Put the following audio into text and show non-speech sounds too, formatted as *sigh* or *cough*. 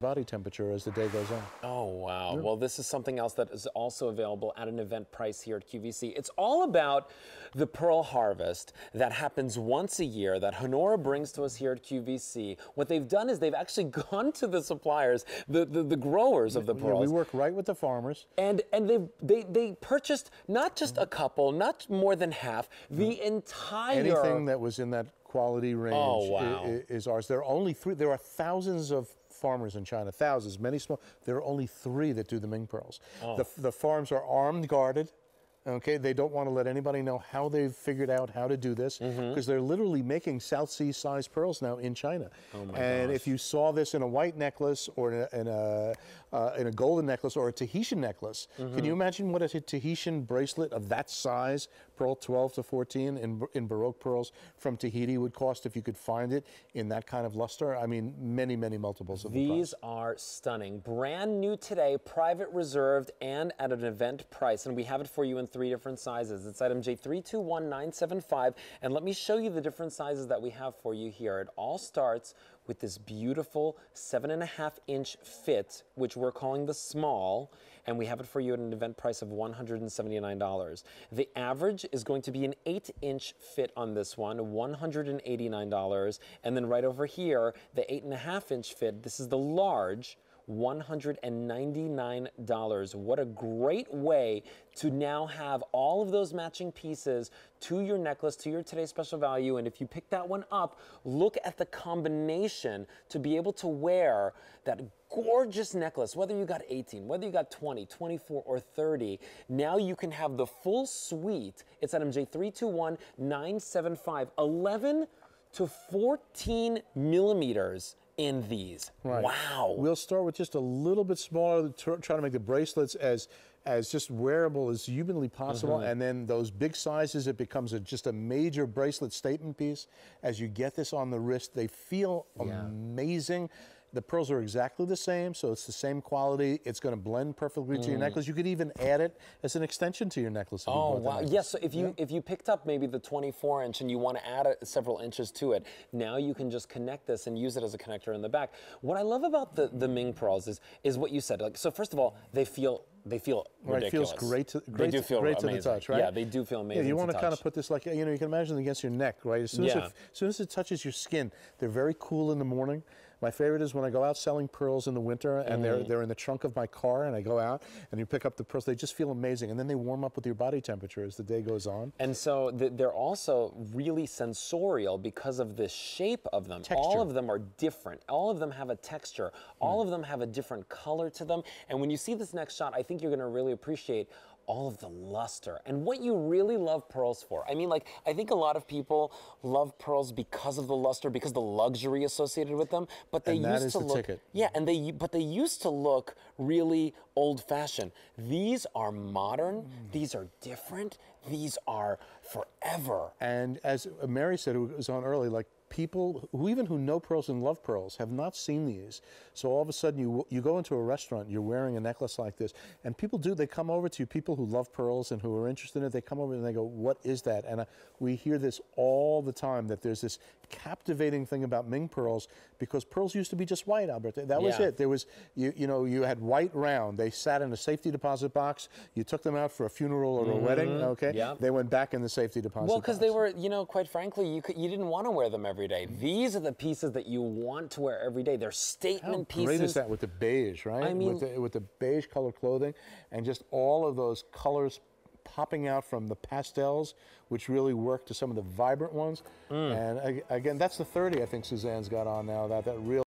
body temperature as the day goes on. Oh, wow. Yeah. Well, this is something else that is also available at an event price here at QVC. It's all about the pearl harvest that happens once a year that Honora brings to us here at QVC. What they've done is they've actually *laughs* gone to the suppliers, the, the, the growers of the pearls. Yeah, we work right with the farmers. And and they they they purchased not just a couple, not more than half, the entire anything that was in that quality oh, range oh, wow. is, is ours. There are only three. There are thousands of farmers in China, thousands, many small. There are only three that do the Ming pearls. Oh. The, the farms are armed, guarded. Okay, they don't want to let anybody know how they've figured out how to do this because mm-hmm. they're literally making South Sea size pearls now in China. Oh my and gosh. if you saw this in a white necklace or in a, in a, uh, in a golden necklace or a Tahitian necklace, mm-hmm. can you imagine what a Tahitian bracelet of that size, pearl 12 to 14 in, in Baroque pearls from Tahiti would cost if you could find it in that kind of luster? I mean, many, many multiples of These the are stunning. Brand new today, private reserved, and at an event price. And we have it for you in three different sizes. It's item J321975. And let me show you the different sizes that we have for you here. It all starts with this beautiful seven and a half inch fit, which we're calling the small, and we have it for you at an event price of $179. The average is going to be an eight inch fit on this one, $189. And then right over here, the eight and a half inch fit, this is the large, $199. What a great way to now have all of those matching pieces to your necklace, to your today's special value. And if you pick that one up, look at the combination to be able to wear that gorgeous necklace, whether you got 18, whether you got 20, 24, or 30. Now you can have the full suite. It's at MJ321975, 11 to 14 millimeters in these. Right. Wow. We'll start with just a little bit smaller, trying to make the bracelets as as just wearable as humanly possible. Mm-hmm. And then those big sizes, it becomes a, just a major bracelet statement piece. As you get this on the wrist, they feel yeah. amazing. The pearls are exactly the same, so it's the same quality. It's going to blend perfectly mm. to your mm. necklace. You could even add it as an extension to your necklace. oh wow! Yes. so if you yeah. if you picked up maybe the 24 inch and you want to add a, several inches to it, now you can just connect this and use it as a connector in the back. What I love about the the Ming pearls is is what you said. Like so, first of all, they feel they feel right, ridiculous. feels great. To, great they do feel great amazing. to the touch, right? Yeah, they do feel amazing. Yeah, you want to, kind of put this like you know you can imagine against your neck, right? As soon yeah. as, it, as soon as it touches your skin, they're very cool in the morning. My favorite is when I go out selling pearls in the winter and mm. they're they're in the trunk of my car and I go out and you pick up the pearls. They just feel amazing and then they warm up with your body temperature as the day goes on. And so they're also really sensorial because of the shape of them. Texture. All of them are different. All of them have a texture. All mm. of them have a different color to them. And when you see this next shot, I think you're going to really appreciate all of the luster and what you really love pearls for. I mean, like, I think a lot of people love pearls because of the luster, because the luxury associated with them, but they used to the look. Ticket. Yeah, and they but they used to look really old fashioned. These are modern, mm. these are different, these are forever. And as Mary said, who was on early, like people who even who know pearls and love pearls have not seen these. So all of a sudden you you go into a restaurant, you're wearing a necklace like this, and people do they come over to you, people who love pearls and who are interested in it, they come over and they go, "What is that?" And uh, we hear this all the time that there's this captivating thing about Ming pearls because pearls used to be just white, Alberti. That was yeah. it. There was you you know you had white round. They sat in a safety deposit box. You took them out for a funeral or mm-hmm. a wedding. Okay. Yeah. They went back in the safety deposit. Well, because they were you know quite frankly you could, you didn't want to wear them every day. These are the pieces that you want to wear every day. They're statement How pieces. great is that with the beige, right? I mean, with the, with the beige color clothing and just all of those colors popping out from the pastels, which really work to some of the vibrant ones. Mm. And again, that's the 30 I think Suzanne's got on now. That that real.